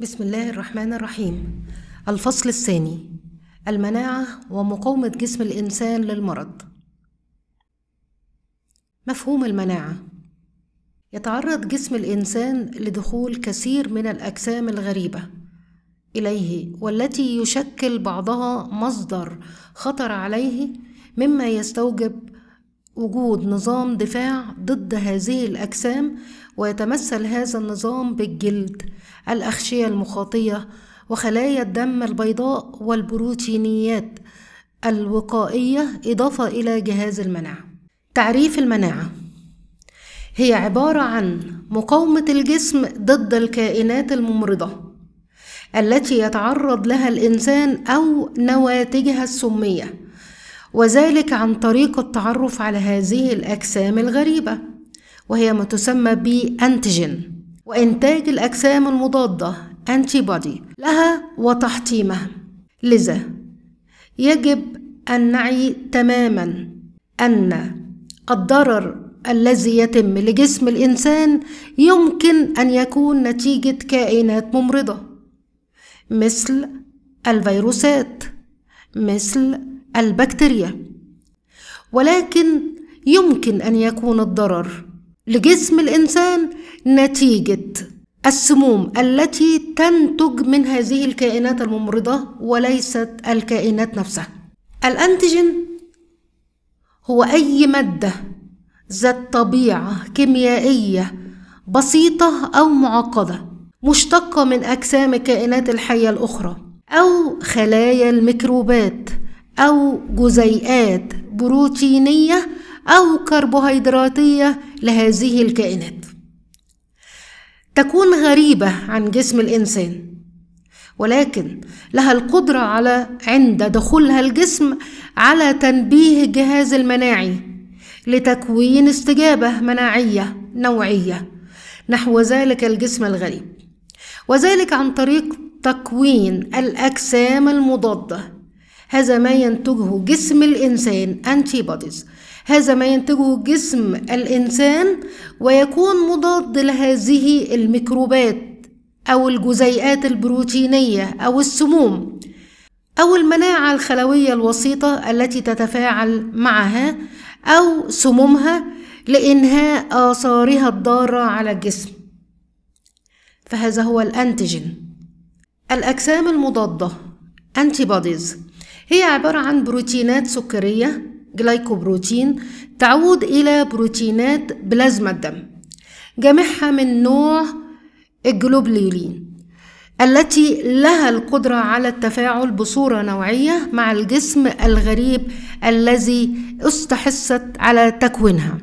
بسم الله الرحمن الرحيم. الفصل الثاني. المناعة ومقاومة جسم الإنسان للمرض. مفهوم المناعة. يتعرض جسم الإنسان لدخول كثير من الأجسام الغريبة. إليه والتي يشكل بعضها مصدر خطر عليه مما يستوجب وجود نظام دفاع ضد هذه الأجسام ويتمثل هذا النظام بالجلد الأغشية المخاطية وخلايا الدم البيضاء والبروتينيات الوقائية إضافة إلى جهاز المناعة. تعريف المناعة هي عبارة عن مقاومة الجسم ضد الكائنات الممرضة التي يتعرض لها الإنسان أو نواتجها السمية وذلك عن طريق التعرف على هذه الأجسام الغريبة وهي ما تسمى بأنتيجين وإنتاج الأجسام المضادة antibody لها وتحطيمها. لذا يجب أن نعي تماما أن الضرر الذي يتم لجسم الإنسان يمكن أن يكون نتيجة كائنات ممرضة مثل الفيروسات مثل البكتيريا ولكن يمكن أن يكون الضرر لجسم الإنسان نتيجة السموم التي تنتج من هذه الكائنات الممرضة وليست الكائنات نفسها. الأنتيجين هو أي مادة ذات طبيعة كيميائية بسيطة أو معقدة مشتقة من أجسام الكائنات الحية الأخرى أو خلايا الميكروبات أو جزيئات بروتينية أو كربوهيدراتية لهذه الكائنات. تكون غريبة عن جسم الإنسان ولكن لها القدرة على عند دخولها الجسم على تنبيه الجهاز المناعي لتكوين استجابة مناعية نوعية نحو ذلك الجسم الغريب وذلك عن طريق تكوين الأجسام المضادة. هذا ما ينتجه جسم الإنسان antibodies. هذا ما ينتجه جسم الإنسان ويكون مضاد لهذه الميكروبات أو الجزيئات البروتينية أو السموم أو المناعة الخلوية الوسيطة التي تتفاعل معها أو سمومها لإنهاء آثارها الضارة على الجسم. فهذا هو ال antigen. الأجسام المضادة antibodies. هي عبارة عن بروتينات سكرية glycoprotein تعود إلى بروتينات بلازما الدم جميعها من نوع الجلوبيولين التي لها القدرة على التفاعل بصورة نوعية مع الجسم الغريب الذي استحثت على تكوينها.